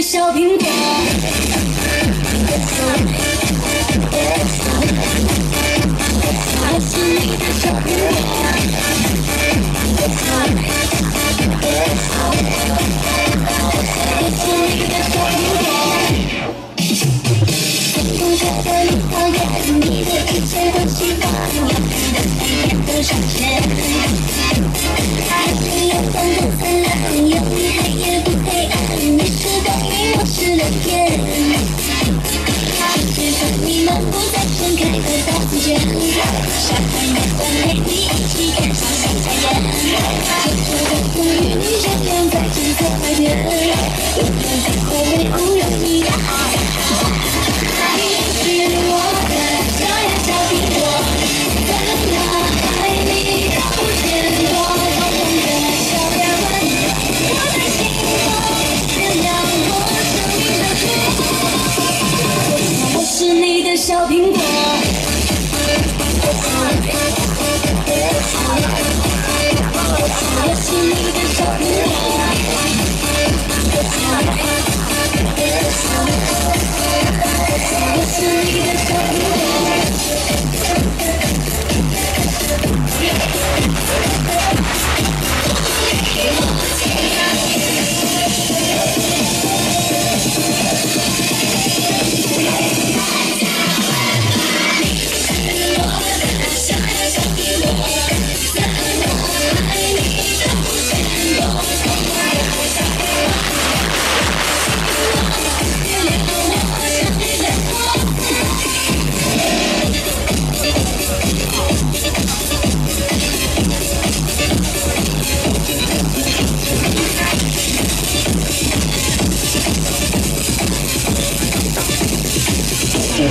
小苹果。的大紫鹃，下海那段陪你一起看上山下眼。久久的风雨，徜徉在金色海边，永远在后会无人你的爱。你是我的小呀小苹果，怎么爱你都见过，红红的小呀吻，我的心窝，点亮我生命的烛。我是你的小苹果。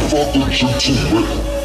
fucking shit too.